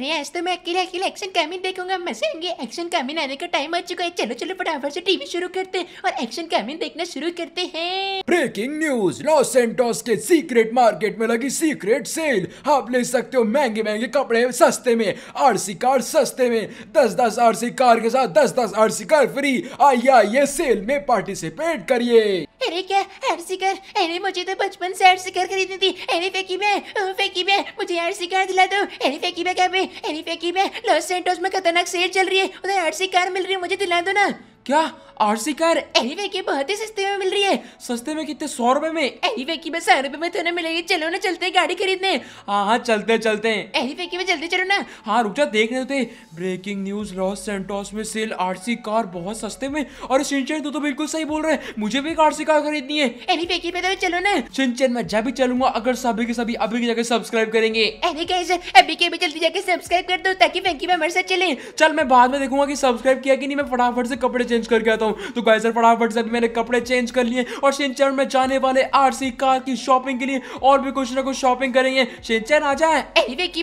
अरे आज तो मैं अकेले अकेले एक्शन कामिन देखूँगा। मज़े आएँगे। एक्शन कामिन आने का टाइम आ चुका है। चलो चलो, फटाफट से टीवी शुरू करते हैं और एक्शन कामिन देखना शुरू करते हैं। ब्रेकिंग न्यूज़ लॉस सेंटोस के सीक्रेट मार्केट में लगी सीक्रेट सेल आप ले सकते हो महँगे महँगे कपड़े सस्ते में आरसी कार सस्ते में। दस दस आरसी कार के साथ दस दस आरसी कार फ्री आइए आइए सेल में पार्टिसिपेट करिए। अरे क्या? आरसी सिकर अरे, मुझे तो बचपन से आरसी कार खरीदनी थी अरे, फेंकी में। फेकी मैं। मुझे आरसी कार दिला दो। अरे, फेंकी में क्या भाई अरे, फेंकी में। लॉस सेंटोस में खतरनाक सेल चल रही है। उधर आरसी कार मिल रही है। मुझे दिला दो ना। क्या? आरसी कार अरे फेंकी बहुत ही सस्ते में मिल रही है। सस्ते में कितने? सौ रुपए में। अरे फेंकी में सौ रुपए में तो ना मिलेगी चलो ना, चलते गाड़ी खरीदने। हाँ हाँ चलते चलते अरे फेंकी में जल्दी चलो ना। हाँ रुक जा देख रहे थे ब्रेकिंग न्यूज़ लॉस सेंटोस में सेल आरसी कार बहुत सस्ते में। और सिंचन तू तो बिल्कुल सही बोल रहे हैं। मुझे भी एक आरसी कार खरीदनी है। अरे फेंकी पे तो चलो ना। सिंचन मैं जब भी चलूँगा, अगर सभी के सभी अभी की जगह सब्सक्राइब करेंगे। अरे कैसे अभी के अभी जल्दी जाके सब्सक्राइब कर दो, ताकि फेंकी में हमारे साथ चले। चल, मैं बाद में देखूँगा कि सब्सक्राइब किया कि नहीं। मैं फटाफट से कपड़े चेंज करके आता हूँ तो गाइस फटाफट से मैंने कपड़े चेंज कर लिए और सिंचन में जाने वाले आरसी कार की शॉपिंग के लिए और भी कुछ ना कुछ शॉपिंग करेंगे। सिंचन आ जाए।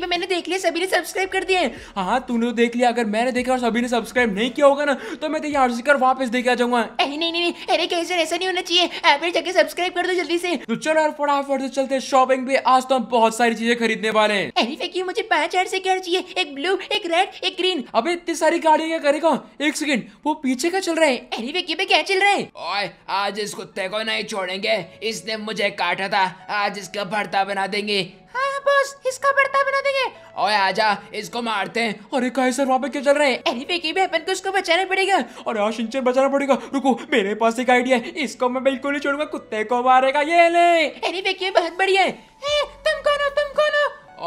मैंने देख लिया सभी ने सब्सक्राइब कर दिए। हाँ तूने तो देख लिया। अगर मैंने देखा और सभी ने सब्सक्राइब नहीं किया होगा ना तो मैं तेरी आरसी कार वापस देके आ जाऊँगा। नहीं नहीं नहीं अरे कैसे ऐसा नहीं होना चाहिए। आप जाके सब्सक्राइब कर दो जल्दी से। तो चलो यार फटाफट से चलते शॉपिंग पे। आज तो हम बहुत सारी चीज़ें खरीदने वाले हैं। अरे मुझे पाँच आर से कार चाहिए? एक ब्लू एक रेड एक ग्रीन अबे इतनी सारी गाड़ियाँ क्या करेगा? एक सेकंड वो पीछे का चल रहा है? फेंकी पे क्या चल रहा है? ओए आज इस कुत्ते को नहीं छोड़ेंगे। इसने मुझे काटा था। आज इसका भरता बना देंगे। हाँ बॉस इसका बढ़ता बना देंगे। ओए आजा इसको मारते हैं। अरे कहे सर वहाँ पे क्या चल रहा है? अरे फेंकी में अपन को उसको बचाना पड़ेगा। और यार सिंचन बचाना पड़ेगा। रुको मेरे पास एक आइडिया है। इसको मैं बिल्कुल नहीं छोड़ूँगा। कुत्ते को मारेगा। ये ले। फेंकी में बहुत बढ़िया है।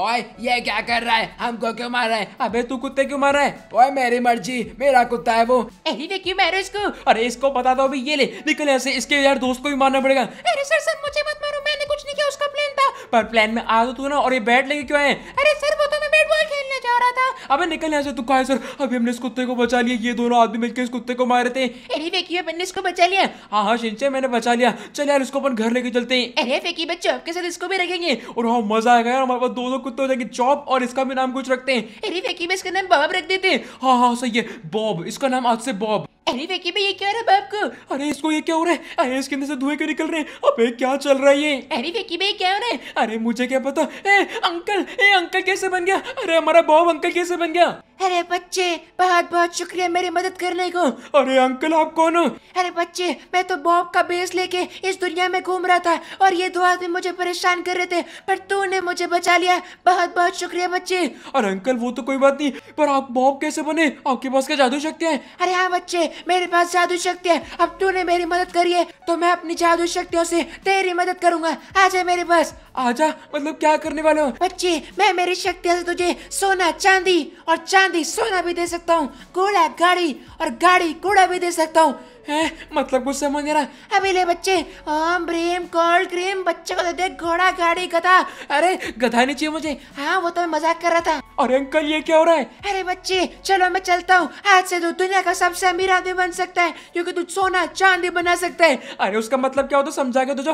ओए ये क्या कर रहा है? हमको क्यों मार रहा है? अबे तू कुत्ते क्यों मार रहा है? ओए मेरी मर्ज़ी मेरा कुत्ता है वो। अरे क्यों मारो इसको। अरे इसको बता दो अभी ये ले निकल यहाँ से। इसके यार दोस्त को भी मारना पड़ेगा। अरे सर सर मुझे मत मारो मैंने कुछ नहीं किया उसका प्लान था। पर प्लान में आ तो तू ना और ये बैट लेके क्यों आए अरे सर वो तो मैं बैट बॉल खेलने जा रहा था अबे निकल यहाँ से तू कहा सर? अभी हमने इस कुत्ते को बचा लिया ये दोनों आदमी मिलकर इस कुत्ते को मारे थे। अरे फेकी मैंने इसको बचा लिया। हाँ हाँ शिंचे मैंने बचा लिया। चल यार इसको अपन घर लेके चलते हैं। अरे फेंकी बच्चे आपके के साथ इसको भी रखेंगे। और हाँ मज़ा आएगा यार हमारे पास दो दो कुत्ते हो जाएँगे चॉप और इसका भी नाम कुछ रखते हैं। अरे फेंकी मैं इसका नाम बॉब रख देते हैं। हाँ हाँ सही है बॉब इसका नाम आज से बॉब। अरे विकी भाई ये क्या हो रहा है बाप को? अरे इसको ये क्या हो रहा है? अरे इसके अंदर से धुएँ क्यों निकल रहे हैं? अबे क्या चल रहा है ये? अरे विकी भाई क्या हो रहा है? अरे मुझे क्या पता? ए अंकल ए अंकल कैसे बन गया? अरे हमारा बॉब अंकल कैसे बन गया? अरे बच्चे बहुत बहुत शुक्रिया मेरी मदद करने को। अरे अंकल आप कौन हो? अरे बच्चे मैं तो बॉब का बेस लेके इस दुनिया में घूम रहा था और ये दो आदमी मुझे परेशान कर रहे थे पर तूने मुझे बचा लिया। बहुत बहुत शुक्रिया बच्चे। अरे अंकल वो तो कोई बात नहीं पर आप बॉब कैसे बने? आपके पास क्या जादू शक्ति है? अरे हाँ बच्चे मेरे पास जादू शक्ति है। अब तूने मेरी मदद करी है तो मैं अपनी जादू शक्तियों से तेरी मदद करूँगा। आ जा मेरे पास। आजा मतलब क्या करने वाले हो? बच्चे मैं मेरी शक्तियों से तुझे सोना चांदी और चांदी सोना भी दे सकता हूँ घोड़ा गाड़ी और गाड़ी घोड़ा भी दे सकता हूँ। हैं? मतलब कुछ समझ नहीं रहा? अभी ले बच्चे ओम ब्रीम कोल्ड क्रीम बच्चे को दे दे घोड़ा गाड़ी गधा। अरे गधा नहीं चाहिए मुझे। हाँ वो तो मैं मज़ाक कर रहा था। अरे अंकल ये क्या हो रहा है? अरे बच्चे चलो मैं चलता हूँ। आज से तू दुनिया का सबसे अमीर आदमी बन सकता है क्योंकि तू सोना चांदी बना सकता है। अरे उसका मतलब क्या होता समझा के तो जो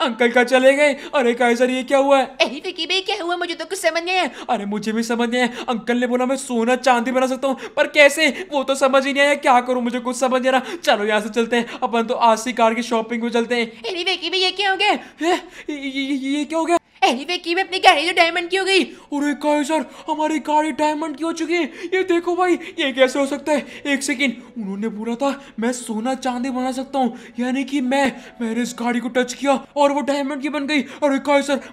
अंकल का चले गए? अरे काय सर ये क्या हुआ है? फिकी भाई क्या हुआ? मुझे तो कुछ समझ नहीं आया। अरे मुझे भी समझ नहीं आया। अंकल ने बोला मैं सोना चांदी बना सकता हूँ पर कैसे? वो तो समझ ही नहीं आया। क्या करूँ? मुझे कुछ समझ नहीं आ रहा। चलो यहाँ से चलते हैं। अपन तो आज से कार की शॉपिंग में चलते हैं। ये क्या हो गया? ये, ये क्या हो गया? अपनी गाड़ी डायमंड की हो गई। अरे हमारी गाड़ी डायमंड की हो चुकी है। ये देखो भाई, ये कैसे हो सकता है? एक सेकंड, उन्होंने बोला था, मैं सोना चांदी बना सकता हूँ। यानी कि मैं, मैंने इस गाड़ी को टच किया और वो डायमंड की बन गई। अरे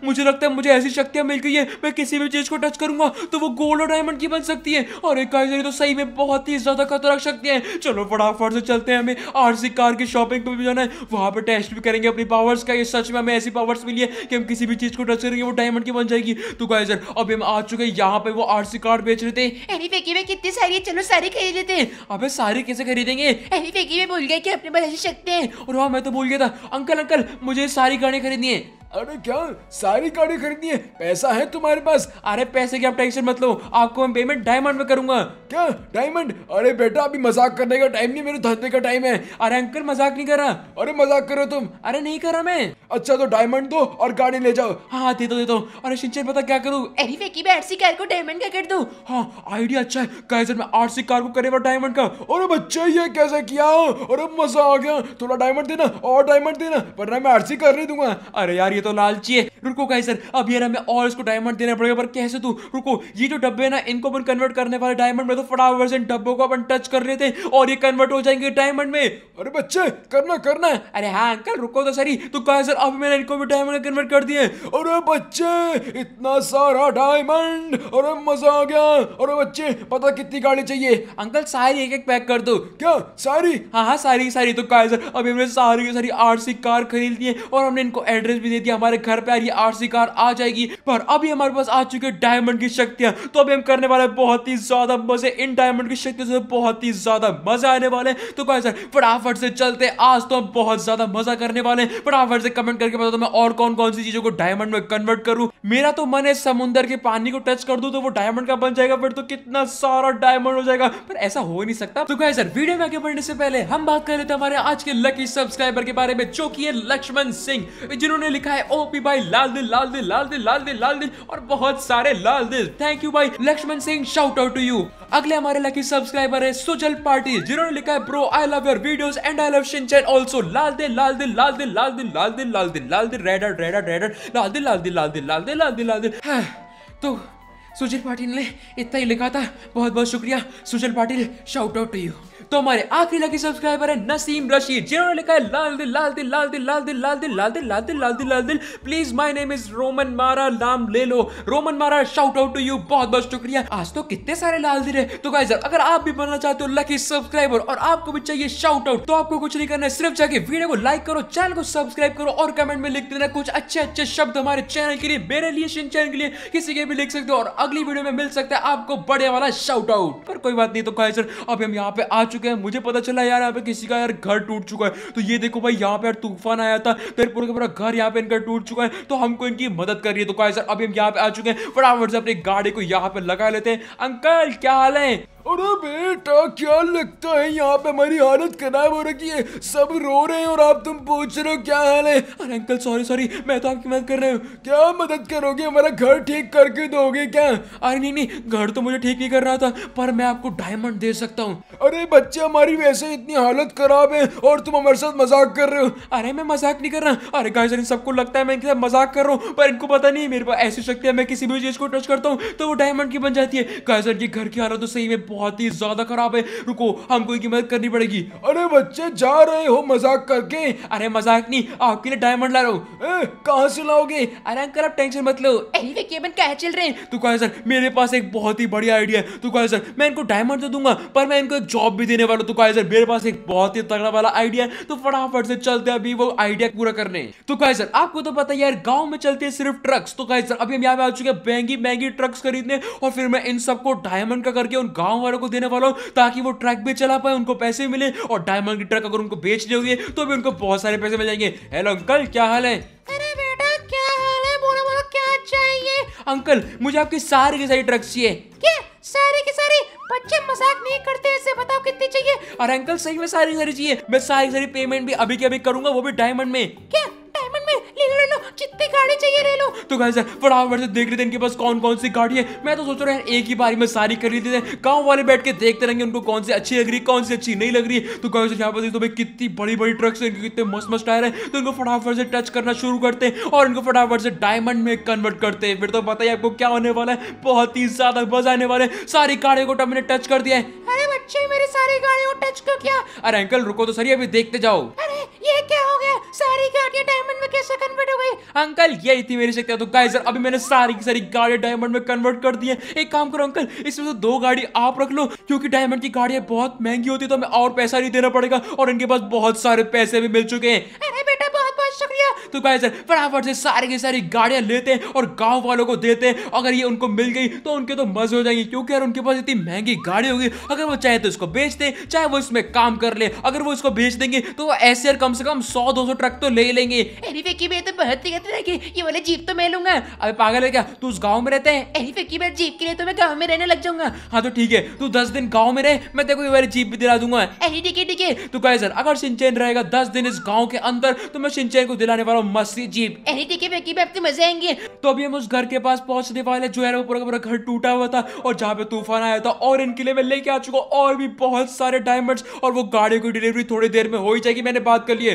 मुझे लगता है, मुझे ऐसी शक्तियाँ मिल गई है, मैं किसी भी चीज़ को टच करूँगा तो वो गोल्ड और डायमंड की बन सकती है। अरे सर, ये तो सही में बहुत ही ज़्यादा खतरनाक शक्तियाँ हैं। चलो फटाफट से चलते हैं हमें। आरसी कार की शॉपिंग पे भी जाना है। वहाँ पे टेस्ट भी करेंगे अपनी पावर्स का। ये सच में हमें ऐसी पावर्स मिली है कि हम किसी भी चीज़ को टच करेंगे वो डायमंड की बन जाएगी। तो काय सर अभी हम आ चुके हैं यहाँ पे वो आरसी कार बेच रहे थे। अरे फिकी भाई कितनी सारी है चलो सारी खरीद लेते हैं। अबे सारी कैसे खरीदेंगे? अरे फिकी भाई भूल गए कि अपने पास ऐसी शक्ति है। और हाँ मैं तो भूल गया था। अंकल अंकल मुझे सारी गाड़ियाँ खरीदनी है। अरे क्या? सारी गाड़ी खरीदनी है? पैसा है तुम्हारे पास? अरे पैसे की आप टेंशन मत लो। आपको मैं पेमेंट डायमंड में करूँगा। क्या? डायमंड अरे बेटा अभी मज़ाक करने का टाइम नहीं मेरे धंधे का टाइम है। अरे अंकल मज़ाक नहीं कर रहा। अरे मज़ाक करो तुम। अरे नहीं कर रहा मैं। अच्छा तो डायमंड दो और गाड़ी ले जाओ। हाँ दे दो दे दो अरे सिंचन पता क्या करूँ? अरे फेंकी मैं आरसी कार को डायमंड का कर दूँ। हाँ आइडिया अच्छा है। गाइस मैं आरसी कार को करेगा डायमंड का। अरे बच्चे ये कैसे किया? अरे मज़ा आ गया। थोड़ा डायमंड देना और डायमंड देना। वरना मैं आरसी कर नहीं दूँगा। अरे यार ये तो लालची है। रुको गाइस सर अब ये ना मैं और इसको डायमंड देना पड़ेगा पर कैसे तू रुको ये जो डब्बे ना इनको अपन कन्वर्ट करने वाले डायमंड में तो फटाफट से डब्बों को अपन टच कर लेते हैं और ये कन्वर्ट हो जाएँगे डायमंड में। अरे बच्चे करना करना। अरे हाँ अंकल रुको तो सही तो गाइस सर अभी मैंने इनको भी डायमंड कन्वर्ट कर दिए अरे बच्चे इतना सारा डायमंड अरे मज़ा आ गया। अरे बच्चे पता कितनी गाड़ी चाहिए? अंकल सारी एक एक पैक कर दो। क्या? सारी? हाँ हाँ सारी सारी। तो गाइस सर अभी हमने सारी की सारी आरसी कार खरीद ली है और हमने इनको एड्रेस भी दे दिया। हमारे घर पे यार ये आरसी कार आ जाएगी। पर अभी हमारे पास आ चुके डायमंड की शक्तियाँ। तो अभी हम करने वाले बहुत ही ज़्यादा मज़े। इन डायमंड की शक्तियों से बहुत ही ज़्यादा मज़ा आने वाले तो कहा सर फटाफट से चलते आज तो हम बहुत ज़्यादा मज़ा करने वाले फटाफट से कमेंट करके बता दो मैं और कौन कौन सी चीज़ों को डायमंड में कन्वर्ट करूँ? मेरा तो मन है समुंदर के पानी को टच कर दूँ तो वो डायमंड का बन जाएगा, फिर तो कितना सारा डायमंड हो जाएगा। पर ऐसा हो नहीं सकता। तो गाइस सर वीडियो में आगे बढ़ने से पहले हम बात कर लेते हैं हमारे आज के लकी सब्सक्राइबर के बारे में, जो कि है लक्ष्मण सिंह, जिन्होंने लिखा है ओपी भाई, लाल दिल लाल दिल लाल दिल लाल दिल लाल दिल, और बहुत सारे लाल दिल। थैंक यू भाई, Lakshman Singh shout out to you अगले हमारे लकी सब्सक्राइबर है सुजल पार्टी जिन्होंने लिखा है bro I love your videos and I love Shinchan also लाल दिल लाल दिल लाल दिल लाल दिल लाल दिल लाल दिल लाल दिल रेड रेड रेड लाल दिल लाल दिल लाल दिल लाल दिल लाल दिल लाल हाँ, तो सुजल पाटिल ने इतना ही लिखा था बहुत बहुत शुक्रिया Sujal Patil shout out to you तो हमारे आखिरी लकी सब्सक्राइबर है नसीम रशीद, जिन्होंने लिखा है, लाल दिल लाल दिल लाल दिल लाल दिल लाल दिल लाल दिल लाल दिल लाल दिल लाल दिल। Please my name is Roman मारा नाम ले लो। रोमन मारा शाउट आउट टू यू बहुत बहुत शुक्रिया। आज तो कितने सारे लाल दिल है। तो गाइस अगर आप भी बनना चाहते हो लकी सब्सक्राइबर और आपको भी चाहिए शाउट आउट तो आपको कुछ नहीं करना है। सिर्फ़ जाके वीडियो को लाइक करो चैनल को सब्सक्राइब करो और कमेंट में लिख देना कुछ अच्छे अच्छे शब्द हमारे चैनल के लिए, मेरे लिए चैनल के लिए किसी के भी लिख सकते हो और अगली वीडियो में मिल सकता है आपको बड़े वाला शाउट आउट पर कोई बात नहीं तो गाइस अभी हम यहाँ पे आ चुके हैं। मुझे पता चला यार यहाँ पे किसी का यार घर टूट चुका है। तो ये देखो भाई यहाँ पे यार तूफ़ान आया था। फिर पूरा का पूरा घर यहाँ पे इनका टूट चुका है। तो हमको इनकी मदद कर रही है। तो गाइस अभी हम यहाँ पे आ चुके हैं। फटाफट से अपनी गाड़ी को यहाँ पे लगा लेते हैं। अंकल क्या हाल है? अरे बेटा क्या लगता है? यहाँ पे हमारी हालत खराब हो रखी है। सब रो रहे हैं और आप तुम पूछ रहे हो क्या हाल है? अरे अंकल सॉरी सॉरी मैं तो आपकी मदद कर रहा हूँ। क्या मदद करोगे? हमारा घर ठीक करके दोगे क्या? अरे नहीं नहीं घर तो मुझे ठीक नहीं कर रहा था पर मैं आपको डायमंड दे सकता हूँ। अरे बच्चे हमारी वैसे इतनी हालत खराब है और तुम हमारे साथ मज़ाक कर रहे हो। अरे मैं मज़ाक नहीं कर रहा। अरे गाइस इन सबको लगता है मैं इनके साथ मज़ाक कर रहा हूँ पर इनको पता नहीं मेरे पास ऐसी शक्ति है मैं किसी भी चीज़ को टच करता हूँ तो वो डायमंड की बन जाती है। गाइस ये घर की हालत तो सही में बहुत ही ज़्यादा खराब है। रुको हमको इनकी मदद करनी पड़ेगी। अरे बच्चे जा रहे हो मज़ाक करके। अरे मज़ाक नहीं आपके लिए डायमंड ला रहा हूँ। कहाँ से लाओगे? अरे अंकल आप टेंशन मत लो। अरे फेंकी अपन चल रहे हैं? तो कहा सर मेरे पास एक बहुत ही बढ़िया आइडिया है। तो कहा सर मैं इनको डायमंड तो दूँगा पर मैं इनको एक जॉब भी देने वाला हूँ। तो कहा मेरे पास एक बहुत ही तगड़ा वाला आइडिया है। तो फटाफट से चलते हैं अभी वो आइडिया पूरा करने। तो सर आपको तो पता है यार गाँव में चलते हैं सिर्फ़ ट्रक्स तो सर अभी हम यहाँ पे आ चुके हैं महँगी महँगी ट्रक्स खरीदने। और फिर मैं इन सबको डायमंड का करके उन गाँव वालों को देने वाला हूँ ताकि वो ट्रक भी चला पाए उनको पैसे मिले। और डायमंड की ट्रक अगर उनको बेचनी होगी तो भी उनको बहुत सारे पैसे मिल जाएँगे। हेलो अंकल क्या हाल है? अरे बेटा क्या हाल है? बोलो बोलो क्या चाहिए? अंकल मुझे आपकी सारी की सारी ट्रक्स चाहिए। क्या? सारे के सारे? बच्चे मज़ाक नहीं करते ऐसे बताओ कितनी चाहिए? और अंकल सही में सारी सारी चाहिए मैं सारी सारी पेमेंट भी अभी के अभी करूँगा वो भी डायमंड में। क्या तो गाइस फटाफट से देख रहे थे इनके पास कौन कौन सी गाड़ी है। मैं तो सोच रहा हूँ एक ही बारी में सारी खरीद देते हैं। गाँव वाले बैठ के देखते रहेंगे उनको कौन सी अच्छी लग रही कौन सी अच्छी नहीं लग रही तो गाइस यहाँ पर तो भाई कितनी बड़ी बड़ी ट्रक्स है कितने मस्त मस्त टायर है। तो इनको फटाफट से टच करना शुरू करते हैं और इनको फटाफट से डायमंड में कन्वर्ट करते हैं। फिर तो पता ही आपको क्या होने वाला है। बहुत ही ज़्यादा मज़ा आने वाला है। सारी गाड़ियों को मैंने टच कर दिया है। अरे बच्चे मेरी सारी गाड़ियों टच को क्या अरे अंकल रुको तो सही अभी देखते जाओ। अरे ये क्या हो गया? सारी गाड़ियाँ डायमंड में कैसे कन्वर्ट हो गई? अंकल यही थी मेरी शक्ति तो गाइस अभी मैंने सारी की सारी गाड़ी डायमंड में कन्वर्ट कर दी है। एक काम करो अंकल इसमें तो दो गाड़ी आप रख लो, क्योंकि डायमंड की गाड़ियाँ बहुत महँगी होती है तो हमें और पैसा नहीं देना पड़ेगा, और इनके पास बहुत सारे पैसे भी मिल चुके हैं अरे बेटा बहुत बहुत शुक्रिया तो गाइस फटाफट से सारी की सारी गाड़ियाँ लेते हैं और गाँव वालों को देते हैं। अगर ये उनको मिल गई तो उनके तो मज़े हो जाएँगे। क्योंकि यार उनके पास इतनी महँगी गाड़ी होगी अगर वो चाहे तो इसको बेच दे चाहे वो इसमें काम कर ले अगर वो इसको बेच देंगे तो वो ऐसे यार कम से कम सौ दो सौ ट्रक तो ले लेंगे। फेंकी मैं तो बहुत है कि ये वाले जीप तो मैं लूँगा। अबे पागल है क्या? तू उस गाँव में रहते हैं? एनी फेंकी मैं जीप के लिए तो मैं गाँव में रहने लग जाऊँगा। हाँ तो ठीक है तू दस दिन गाँव में रहे मैं तेरे को ये वाली जीप भी दिला दूँगा। एनी ठीक है ठीक है। तो गाइस अगर सिंचैन रहेगा दस दिन इस गाँव के अंदर तो मैं सिंचैन को दिलाने वाला हूँ मस्ती जीप अरे ठीक है फेंकी मज़े आएँगे। तो अभी हम उस घर के पास पहुँचने वाले जो है वो पूरा पूरा घर टूटा हुआ था और जहाँ पे तूफ़ान आया था। और इनके लिए मैं लेके आ चुका और भी बहुत सारे डायमंड्स और वो गाड़ी की डिलीवरी थोड़ी देर में हो ही जाएगी मैंने बात कर ली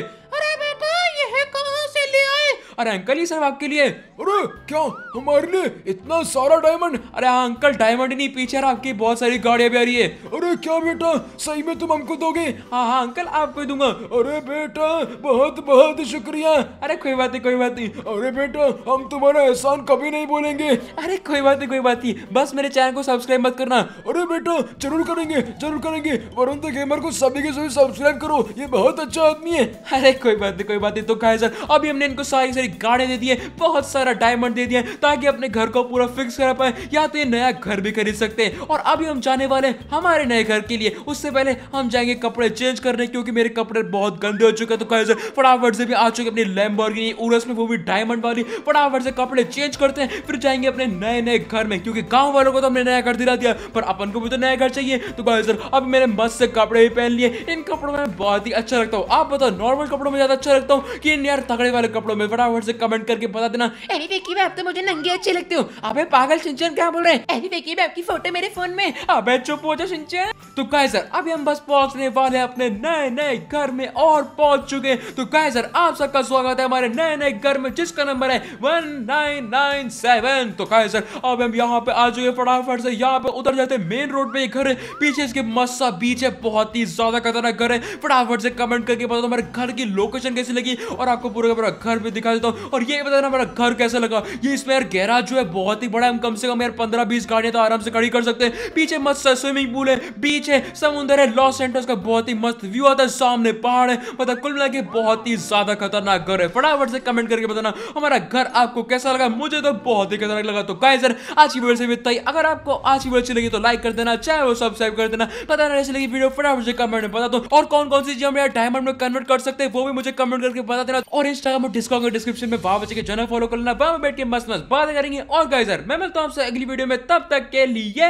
अरे अंकल ये सब आपके लिए। अरे क्या? हमारे लिए इतना सारा डायमंड अरे हाँ, अंकल डायमंड नहीं पीछे आपकी बहुत सारी गाड़ियाँ भी आ रही है। अरे क्या बेटा? सही में तुम हमको दोगे? हाँ हाँ अंकल आपको दूँगा। अरे बेटा बहुत बहुत शुक्रिया। अरे कोई बात नहीं कोई बात नहीं। अरे बेटा हम तुम्हारा एहसान कभी नहीं बोलेंगे। अरे कोई बात नहीं कोई बात नहीं। बस मेरे चैनल को सब्सक्राइब मत करना। अरे बेटा ज़रूर करेंगे ज़रूर करेंगे। वरुण द गेमर को सभी के सभी सब्सक्राइब करो। ये बहुत अच्छा आदमी है। अरे कोई बात नहीं कोई बात नहीं तो गाइस सर अभी हमने इनको सारी सारी गाड़ियाँ दे दी है बहुत सारा डायमंड दे दिया ताकि अपने घर को पूरा फिक्स करा पाए, या तो ये नया घर भी खरीद सकते हैं। और अभी हम जाने वाले हमारे नए घर के लिए। उससे पहले हम जाएँगे कपड़े चेंज करने, क्योंकि मेरे कपड़े बहुत गंदे हो चुके हैं। तो गाइस फटाफट से भी आ चुके अपनी लैम्बोर्गिनी उरस में, वो भी डायमंड वाली। फटाफट से कपड़े चेंज करते हैं, फिर जाएँगे अपने नए नए घर में। क्योंकि गाँव वालों को तो हमने नया घर दिला दिया, पर अपन को भी तो नया घर चाहिए। तो गाइस अब मैंने मस्त से कपड़े भी पहन लिए। इन कपड़ों में बहुत ही अच्छा लगता हूँ। आप बताओ नॉर्मल कपड़ों में ज़्यादा अच्छा लगता हूँ कि इन यार तगड़े वाले कपड़ों में? फटाफट से कमेंट करके बता देना। एनी फेंकी अब तो मुझे नंगे अच्छे लगते हो। अबे पागल सिंचन क्या बोल रहे हैं? एनी फेंकी आपकी फ़ोटो मेरे फ़ोन में। अबे चुप हो जा सिंचन तो गाइजर अभी हम बस पहुँचने वाले अपने नए नए घर में और पहुँच चुके हैं। तो गाइजर आप सबका स्वागत है हमारे नए नए घर में, जिसका नंबर है वन नाइन नाइन सेवन तो गाइजर अब हम यहाँ पे आ चुके फटाफट से। यहाँ पे उतर जाते हैं मेन रोड पे घर है। पीछे इसके मस्त सा बीच है, बहुत ही ज़्यादा खतरनाक घर है। फटाफट से कमेंट करके बता दो, हमारे घर की लोकेशन कैसी लगी? और आपको पूरा पूरा घर भी दिखा देता हूँ। और ये बताना हमारा घर कैसा लगा? ये इसमें यार गैराज जो है, बहुत ही बड़ा है। हम कम से कम यार पंद्रह बीस गाड़ियाँ तो आराम से खड़ी कर सकते हैं। पीछे मस्त स्विमिंग पूल है। बीच है समुंदर है लॉस एंटोस का बहुत ही मस्त व्यू आता है, सामने पहाड़ है। मतलब कुल मिला के बहुत ही ज़्यादा खतरनाक घर है। फटाफट से कमेंट करके बताना, हमारा घर आपको कैसा लगा? मुझे तो बहुत ही खतरनाक लगा। तो गाइस यार, आज की वीडियो से भी ही। अगर आपको आज की वीडियो अच्छी लगी तो लाइक कर देना, चैनल को सब्सक्राइब कर देना। पता नहीं लगी वीडियो फटाफट से कमेंट में बता दो। और कौन कौन सी चीज़ डायमंड में कन्वर्ट कर सकते हैं, वो भी मुझे कमेंट करके बता देना। और इंस्टाग्राम और डिस्कॉग के डिस्क्रिप्शन में वहाँ बचे के जन फॉलो कर लेना। वहाँ बैठ के मस्त मस्त बातें करेंगे। और गाइस यार, मैं मिलता हूँ आपसे अगली वीडियो में। तब तक के लिए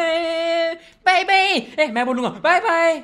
बाय बाय मैं बोलूँगा बाय बाय